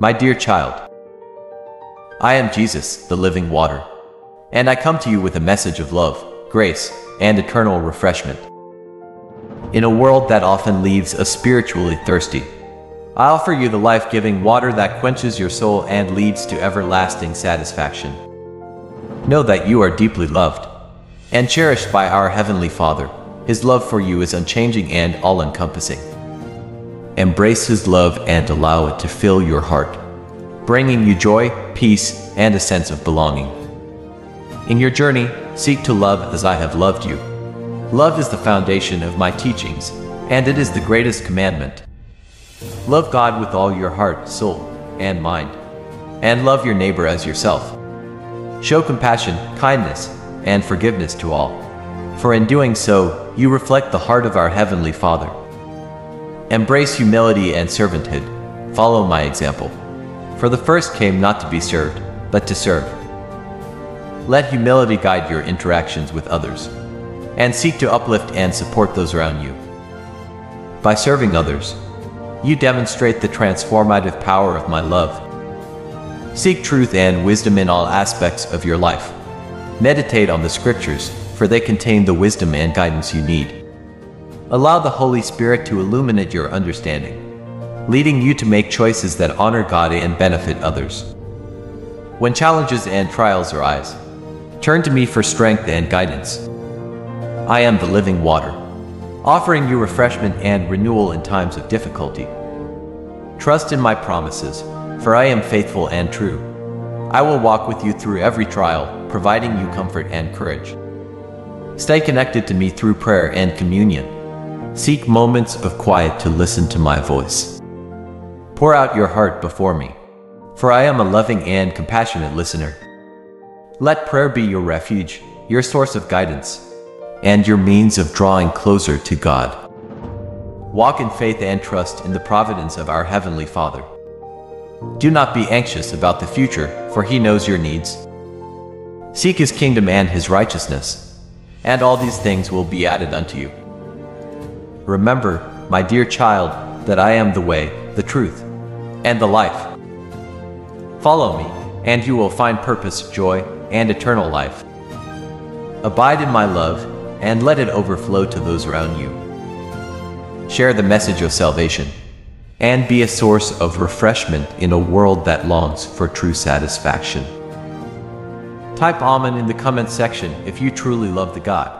My dear child, I am Jesus, the living water, and I come to you with a message of love, grace, and eternal refreshment. In a world that often leaves us spiritually thirsty, I offer you the life giving water that quenches your soul and leads to everlasting satisfaction. Know that you are deeply loved and cherished by our Heavenly Father. His love for you is unchanging and all encompassing. Embrace His love and allow it to fill your heart, bringing you joy, peace, and a sense of belonging. In your journey, seek to love as I have loved you. Love is the foundation of my teachings, and it is the greatest commandment. Love God with all your heart, soul, and mind, and love your neighbor as yourself. Show compassion, kindness, and forgiveness to all, for in doing so, you reflect the heart of our Heavenly Father. Embrace humility and servanthood. Follow my example. For the first came not to be served, but to serve. Let humility guide your interactions with others, and seek to uplift and support those around you. By serving others, you demonstrate the transformative power of my love. Seek truth and wisdom in all aspects of your life. Meditate on the scriptures, for they contain the wisdom and guidance you need. Allow the Holy Spirit to illuminate your understanding, leading you to make choices that honor God and benefit others. When challenges and trials arise, turn to me for strength and guidance. I am the living water offering you refreshment and renewal in times of difficulty. Trust in my promises, for I am faithful and true. I will walk with you through every trial, providing you comfort and courage. Stay connected to me through prayer and communion. Seek moments of quiet to listen to my voice. Pour out your heart before me, for I am a loving and compassionate listener. Let prayer be your refuge, your source of guidance, and your means of drawing closer to God. Walk in faith and trust in the providence of our Heavenly Father. Do not be anxious about the future, for He knows your needs. Seek His kingdom and His righteousness, and all these things will be added unto you. Remember, my dear child, that I am the way, the truth, and the life. Follow me, and you will find purpose, joy, and eternal life. Abide in my love, and let it overflow to those around you. Share the message of salvation and be a source of refreshment in a world that longs for true satisfaction. Type Amen in the comment section if you truly love the God.